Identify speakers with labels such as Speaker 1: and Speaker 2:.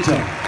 Speaker 1: guitar.